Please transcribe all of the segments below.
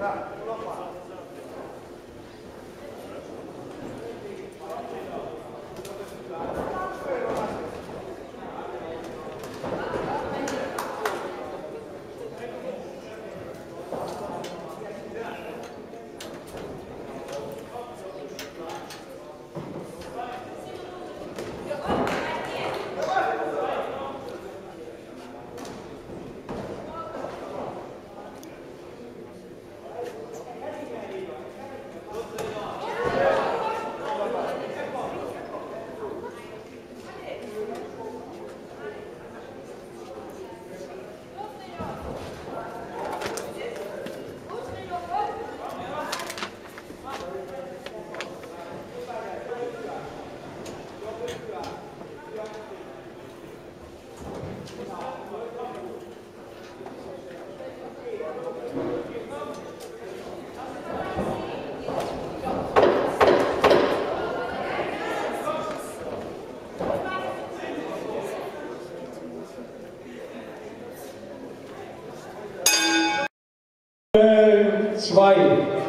Yeah. 2,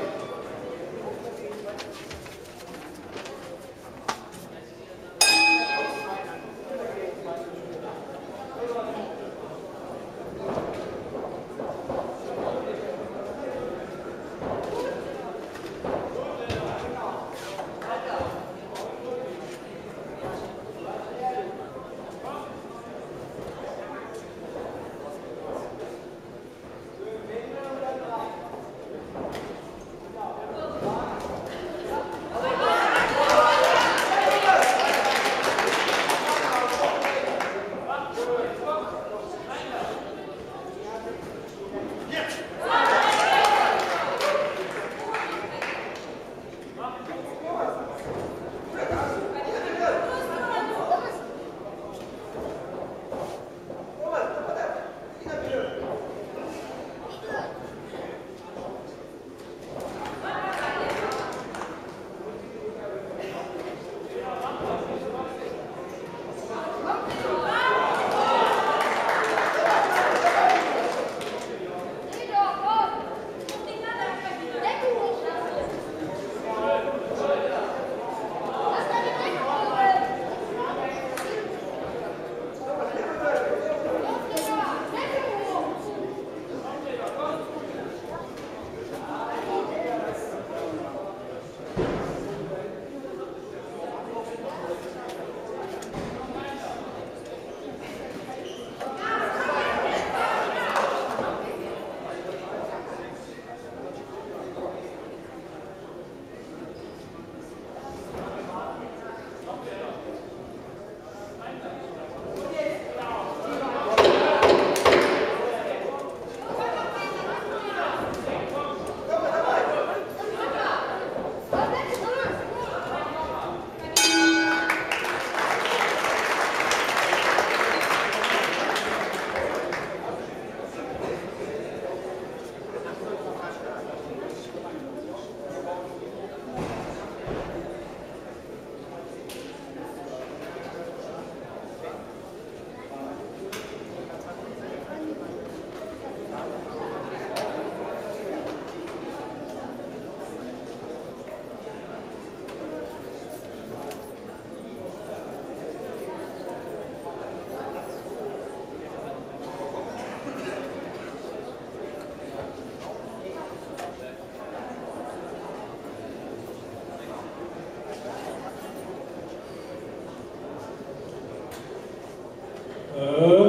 Uh...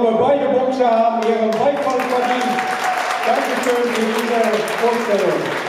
glaube, beide Boxer haben ihren Beifall verdient. Dankeschön für diese Vorstellung.